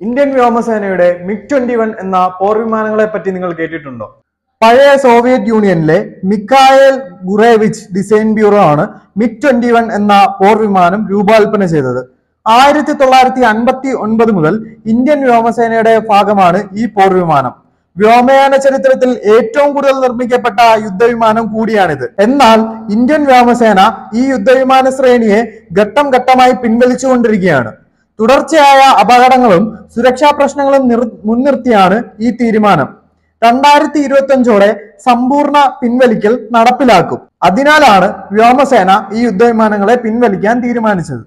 Indian വ്യോമസേനയുടെ മിക് twenty one എന്ന പോർവിമാനങ്ങളെ പറ്റി നിങ്ങൾ കേട്ടിട്ടുണ്ടോ? പഴയ സോവിയറ്റ് യൂണിയനിലെ മിക്കായൽ ഗുറേവിച്ച് ഡിസൈൻ ബ്യൂറോ ആണ് മിക് ട്വന്റി വൺ എന്ന പോർവിമാനം രൂപകൽപ്പന ചെയ്തത്. ആയിരത്തി തൊള്ളായിരത്തി അൻപത്തി ഒൻപത് മുതൽ ഇന്ത്യൻ വ്യോമസേനയുടെ ഭാഗമാണ് ഈ പോർവിമാനം വ്യോമയാന ചരിത്രത്തിൽ ഏറ്റവും കൂടുതൽ നിർമ്മിക്കപ്പെട്ട യുദ്ധവിമാനം കൂടിയാണിത്. എന്നാൽ ഇന്ത്യൻ വ്യോമസേന ഈ യുദ്ധവിമാന ശ്രേണിയെ ഘട്ടം ഘട്ടമായി പിൻവലിച്ചുകൊണ്ടിരിക്കുകയാണ്. തുടർച്ചയായ അപകടങ്ങളും സുരക്ഷാ പ്രശ്നങ്ങളും നിർ മുൻനിർത്തിയാണ് ഈ തീരുമാനം. രണ്ടായിരത്തി ഇരുപത്തി അഞ്ചോടെ സമ്പൂർണ പിൻവലിക്കൽ നടപ്പിലാക്കും. അതിനാലാണ് വ്യോമസേന ഈ യുദ്ധവിമാനങ്ങളെ പിൻവലിക്കാൻ തീരുമാനിച്ചത്.